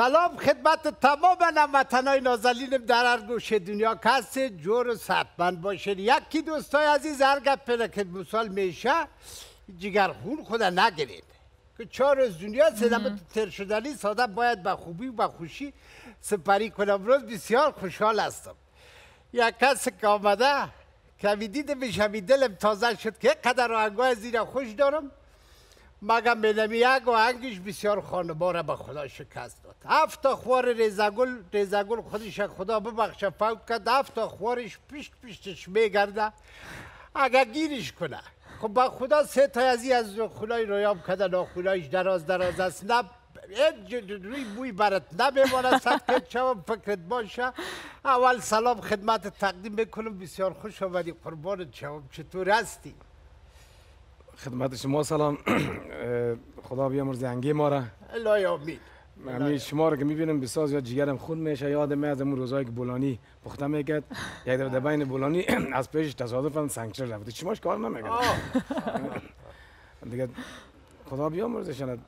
سلام خدمت تمام هموطنای نازنینم در هر گوشه دنیا. کسی جور و صحتمند باشین. یکی دوستای عزیز هر گپ که مثال میشه. جگر خون خود نگیرید. که چهار روز دنیا سینما تر شدنی ساده باید به خوبی و خوشی سپری کنم. روز بسیار خوشحال هستم. یک کسی که آمده که دیده میشه دلم تازه شد که قدر آهنگای زیر خوش دارم. مگم بینم یک آهنگش بسیار خانباره به خدا شکست داد. هفت خوار ریزگل ریزگل خودش خدا ببخشه فوت کرد. هفت خوارش پیشت پیشتش میگرده اگر گیرش کنه. خب با خدا سه تا از این از خلای رویام کده ناخلایش دراز دراز است. نه روی بوی برات نمیمانه صد که فکرت باشه. اول سلام خدمت تقدیم بکنم. بسیار خوش آمدی قربانت شوم. چطور هستی؟ خدمت شما سلام. خدا بیامرز انگی ما را. الهی آمین همین شما رو که می‌بینم بساز یا جیگرم خون میشه. یادم میاد اون روزایی که بولانی پخته می‌کرد. یک در بین بولانی از پیش تصادفا سنگچر رفته چشماش کار نمی‌کرد دیگه خدا بیامرزشن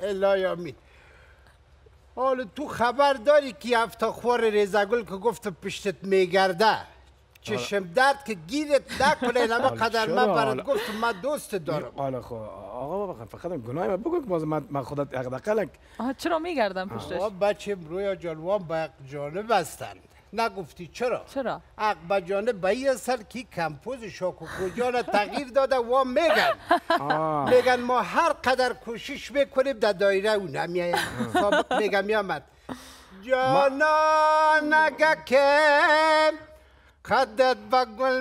الهی آمین حالا تو خبر داری که هفته ریزگل که گفت پشتت میگرده؟ چشم درد که گیرت نکنه اما قدر من برات گفت من دوست دارم. حالا خب آقا فقط گناه من بگو که باز من خودت اقدقلک چرا میگردم پشتش؟ آقا بچه رویا جانوان با جانب هستند نگفتی چرا؟ چرا؟ به جانب به این اثر که کمپوز شاکو کجا تغییر داده و میگن. میگن ما هر قدر کوشش می‌کنیم در دایره او نمیایم سابق میگم یامد جانا نگه که قدت با گل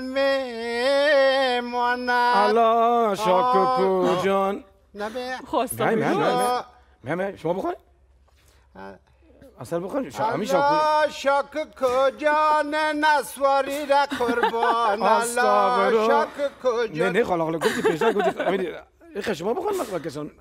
میماند. الله شاکو جان. خواستم شما بخوای. اصلا بخوان همین شاکو شاکو کجان نسواری را قربان. الله شاکو کجان نه نه خاله خاله گفتی پیشتر گفتی همین خب شما بخوان مقبل کسان.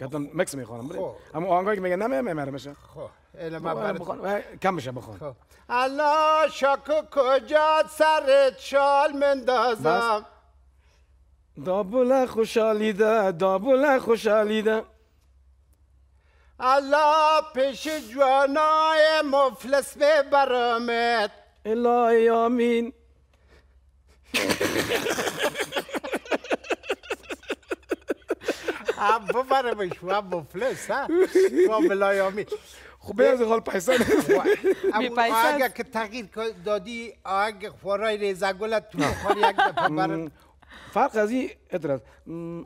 کتون مکس می‌خوانم اما آهنگایی که میگن نه میمره میشه خب. اله من کم بشه بخوان الله شاکو کجا سر شال مندازم. دابوله خوشحالیده دابوله خوشحالیده. الله پیش جوانای مفلس ببرمت. الهی آمین. هم ببرمش و مفلس ها؟ و الهی آمین خب بیاز حال پیسه اگه که تغییر دادی آهنگ خورای ریزگلت تو خور یک دفعه فرق از این ادراز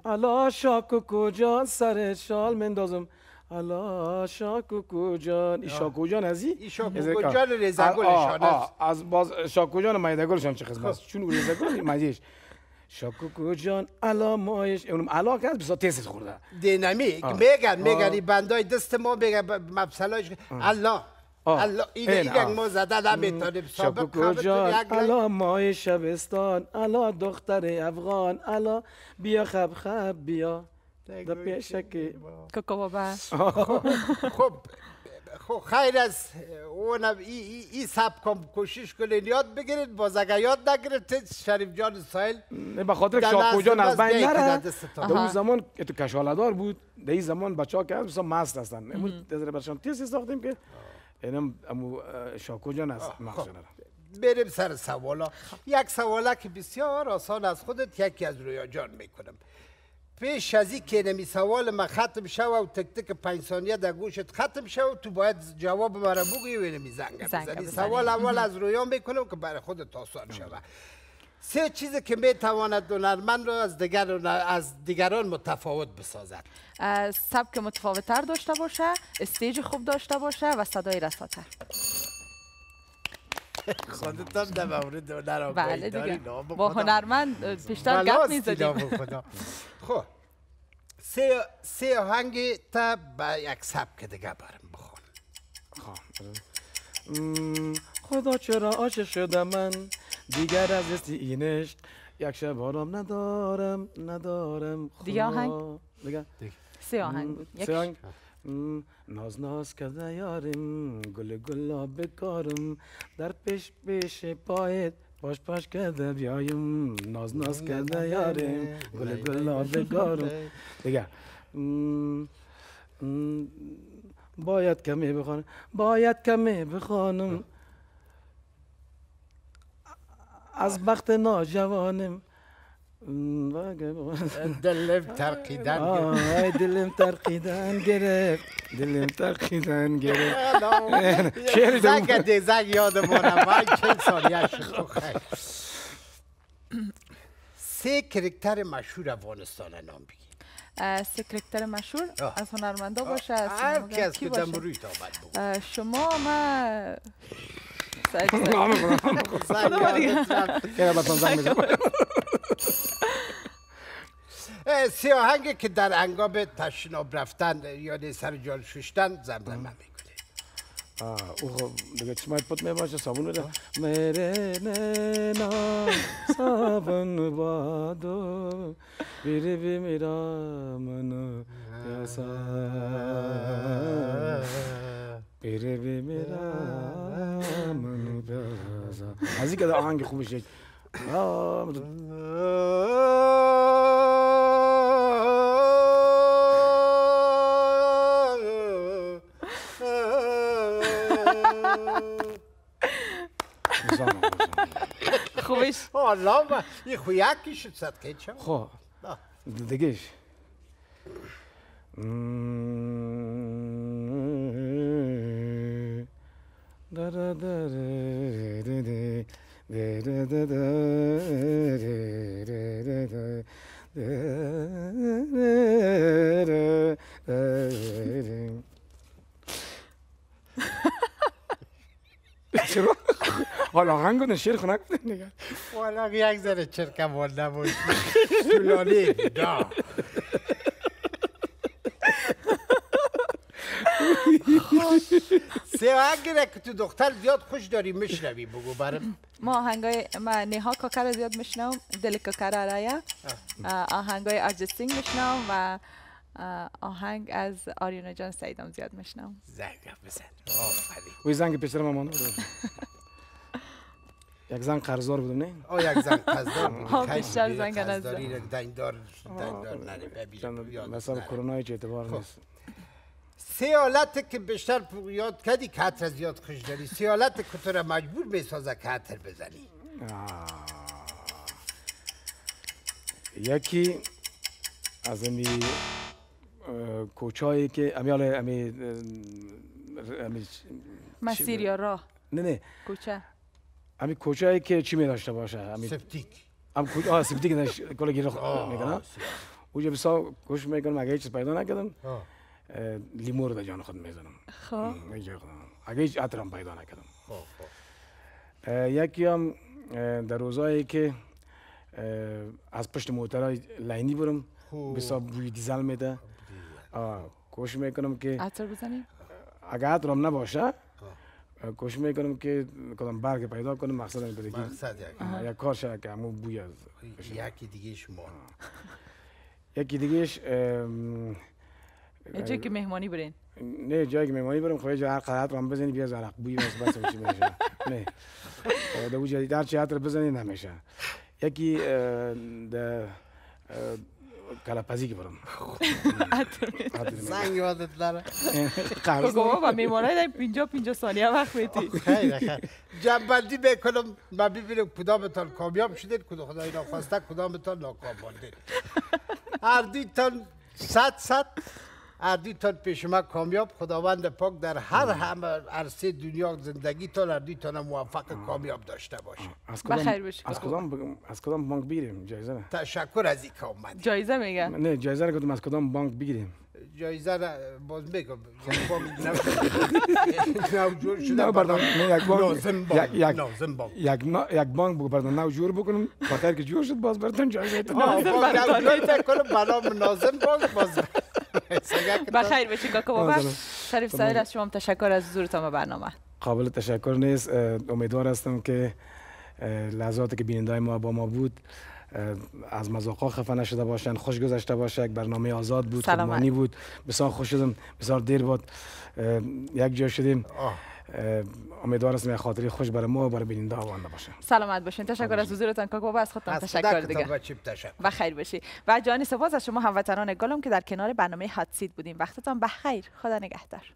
الا شاکو کجا سر شال مندازم. الا شاکو جان ای شاکو جان از این؟ شاکو جان ریزگلشان از باز شاکو جان مایدگلشان چه خدمت؟ چون ریزگل مزیش شاکو جان الا مایش اونم الا که بسا تیسیز خورده. دینامیک میگن میگن این بندای دست ما میگن مبسلاش. الله الله این این ما زده نمی‌تونیم. سابق جان الا مای شبستان. الا دختر افغان. الا بیا خب خب بیا. در پیشکی کوکو بابا. خب. خب خیر از اون ای, ای سب کم کوشش کنین. یاد بگیرید باز اگر یاد نگرفتید شریف جان سایل به خاطر شاکو جان از بین نره. در اون زمان که تو کشالدار بود در این زمان بچه ها که هست مست هستن. امون در برشان تیسی ساختیم که اینم امو شاکو جان از مخشنه بریم سر سوالا. یک سواله که بسیار آسان از خودت یکی از رویا جان می‌کنم. پیش از این که نمی سوال ما ختم شو و تک تک پنج ثانیه در گوشت ختم شو تو باید جواب مرا بگویی و نمی زنگ بزنی. سوال اول از رویان می‌کنم که برای خودت آسان شوه سه چیزی که می تواند هنرمند رو از دیگر از دیگران متفاوت بسازد. سبک متفاوتتر داشته باشه استیج خوب داشته باشه و صدای رساتر. خودتان در مورد هنر بله دیگه. با هنرمند پیشتر گپ می‌زدیم خب. سه سه آهنگ تا با یک سبک دیگه برم بخون خدا چرا عاشق شده من؟ دیگر از استی اینش یک شب آرام ندارم ندارم. دیگه آهنگ؟ دیگه. سه آهنگ بود. سه آهنگ. ناز ناز کرده یارم گل گلا بکارم در پیش پیش پایت پاش پاش کرده بیایم ناز ناز کرده یارم گل گلا بکارم دیگه. باید کمی بخوانم باید کمی بخوانم. از بخت ناجوانم دلم ترقیدن گرفت. آی دلم ترقیدن گرفت دلم ترقیدن گرفت. زنگ ده زنگ یادمونم من تو خیر سه کرکتر مشهور افغانستان نام بگی سه کرکتر مشهور آه. از هنرمندا باشه هر کی که دم باشه؟ روی آمد شما ما آهنگی که در انگام تشناب رفتن یا سر جال ششتن زمزمه می‌کنه آه، او دیگه چشمایت پت می باشه صابون بده. میره نینا صابون بادو. بیری بی میرا منو پیاسا از این که آهنگ خوبش. خوبش حالا ما این خو یکی شد صدقه چه خب. دیگهش چرا؟ حالا آهنگ شیر خونک نگه والا یک ذره چرکم مانده بود طولانی دا. سه را که تو دختر زیاد خوش داری میشنوی بگو برم. ما آهنگای ما نیها کاکر زیاد میشنوم دل کاکر آرایا آهنگای ارجیت سینگ میشنوم و اه، آهنگ از آریانا جان سعیدم زیاد میشنوم. زنگ بزن. آفرین. وی زنگ پیشتر ما مانده بود یک زن قرضدار بودم نه؟ آه یک زن قصدار بود. ها، خیلی بیشتر زنگ را دنگدار دنگدار چند مثلا کرونا هیچ اعتبار نیست. سه حالت که بیشتر یاد کردی که حتی زیاد خوش داری. سه حالت که تو را مجبور می‌سازه که حتی بزنی. آه. یکی از امی کوچایی که امی حالا امی امی مسیر یا راه؟ نه نه. کوچه. امی کوچایی که چی می داشته باشه؟ امی سپتیک. ام کوچه آه سپتیک داشت کلا گیر آه، اونجا بسا کوش می‌کنم اگه چیز پیدا نکردم. لیمو رو جان خود می‌زنم. خب. اگه هیچ عطرم پیدا نکردم. خب، خب. یکی هم در روزایی که از پشت موترهای لاینی برم خوب. بسا بوی دیزل میده. آه، کوشش می‌کنم که عطر بزنیم اگه عطرم نباشه کوشش می‌کنم که کدام برگ پیدا کنم مقصد این بده که مقصد یک یک کار شد که همون بوی از یکی دیگه شما یکی دیگهش یه جایی که مهمانی برین. نه جایی که میمانی برم خواهی جا هر قرارت رو هم بزنی بیا زرق. بوی بس بس چی میشه. نه. اه، در وجه در چی عطر بزنی نمیشه. یکی در کلپزی که برم. زنگ یادت داره قرض. بابا و میمانای در 50 50 ثانیه وقت میتی. جنبندی می‌کنم. من ببینم کدامتان کامیاب شدید کدام خدای ناخواسته کدامتان ناکام ماندید هر دویتان صد صد. هر دویتان پیش من کامیاب خداوند پاک در هر همه عرصه دنیا زندگیتان هر دویتان موفق کامیاب داشته باشه. از بخیر کدام. از کدام بگم- از کدام بانک بگیریم جایزه نه. تشکر از این که اومدی. جایزه میگه. نه جایزه رو کدوم از کدام بانک بگیریم جایزه را باز میگم یک بانک نو- جور شده نه یک بانک لازم یک بانک. یک یک بانک بگو پردون نو جور بکنم. بخاطر که جور شد باز برتون جایزه. تو آه، جور می‌کنم بنام ناظم بانک باز بخیر باشی کاکا بابا. شریف سایر از شما هم تشکر از حضورتان به برنامه قابل تشکر نیست امیدوار هستم که اه، لحظاتی که بیننده ما با ما بود از مذاقا خفه نشده باشن خوش گذشته باشه یک برنامه آزاد بود. خودمانی بود بسیار خوش شدم بسیار دیر بود یک جا شدیم آه. امیدوارم این خاطری خوش برای ما و برای بیننده آوانده باشه. سلامت باشین. تشکر از حضورتان. کاکو با از خودتان تشکر دیگه. و خیر باشی. و جان سپاس از شما هموطنان گلم که در کنار برنامه هات سید بودیم. وقتتان بخیر. خدا نگهدار.